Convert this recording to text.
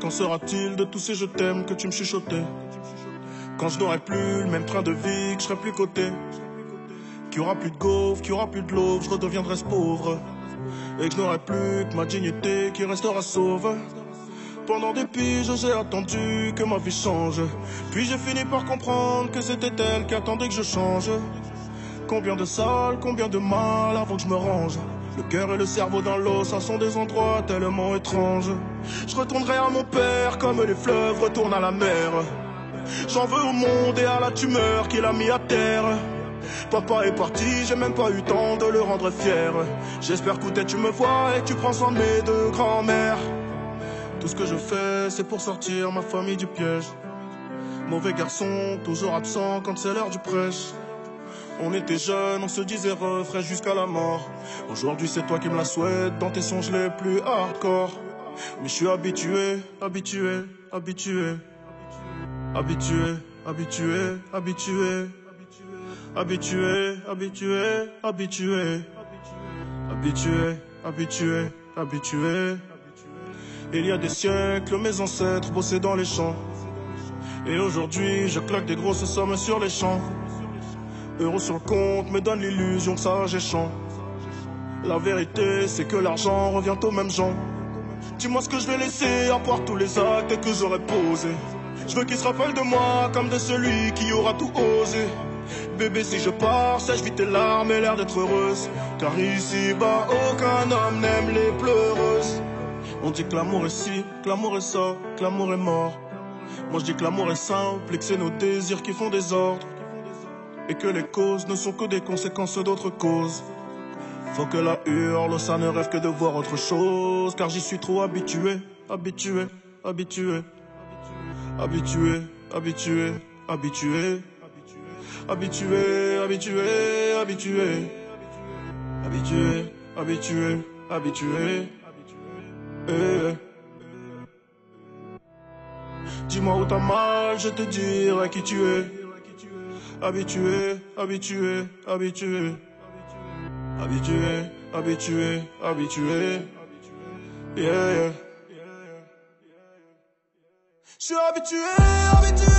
Qu'en sera-t-il de tous ces je t'aime que tu me chuchotais Quand je n'aurai plus le même train de vie, que je serai plus coté Qu'il aura plus de gaufres, qu'il y aura plus de l'eau, je redeviendrai pauvre Et que je n'aurai plus que ma dignité qui restera sauve pendant des piges, j'ai attendu que ma vie change. Puis j'ai fini par comprendre que c'était elle qui attendait que je change. Combien de salles, combien de mal avant que je me range. Le cœur et le cerveau dans l'eau, ça sont des endroits tellement étranges. Je retournerai à mon père comme les fleuves retournent à la mer. J'en veux au monde et à la tumeur qu'il a mis à terre. Papa est parti, j'ai même pas eu temps de le rendre fier. J'espère que tu me vois et tu prends soin de mes deux grands-mères. Tout ce que je fais, c'est pour sortir ma famille du piège. Mauvais garçon, toujours absent quand c'est l'heure du prêche. On était jeunes, on se disait refrain jusqu'à la mort. Aujourd'hui, c'est toi qui me la souhaites dans tes songes les plus hardcore. Mais je suis habitué, habitué, habitué. Habitué, habitué, habitué. Habitué, habitué, habitué. Habitué, habitué, habitué. Il y a des siècles, mes ancêtres bossaient dans les champs. Et aujourd'hui, je claque des grosses sommes sur les champs. Euros sur le compte me donne l'illusion que ça j'échange. La vérité, c'est que l'argent revient aux mêmes gens. Dis-moi ce que je vais laisser à part tous les actes que j'aurais posés. Je veux qu'ils se rappellent de moi comme de celui qui aura tout osé. Bébé, si je pars, sèche vite tes larmes et l'air d'être heureuse. Car ici-bas, aucun homme n'aime les pleureuses. On dit que l'amour est ci, que l'amour est ça, que l'amour est mort. Moi je dis que l'amour est simple et que c'est nos désirs qui font des ordres. Et que les causes ne sont que des conséquences d'autres causes. Faut que la hurle, ça ne rêve que de voir autre chose. Car j'y suis trop habitué, habitué, habitué. Habitué, habitué, habitué. Habitué, habitué, habitué. Habitué, habitué, habitué. Eh. Dis-moi où t'as mal, je te dirai qui tu es. Habitué, habitué, habitué. Habitué, habitué, habitué. Yeah, yeah. Je suis habitué, habitué.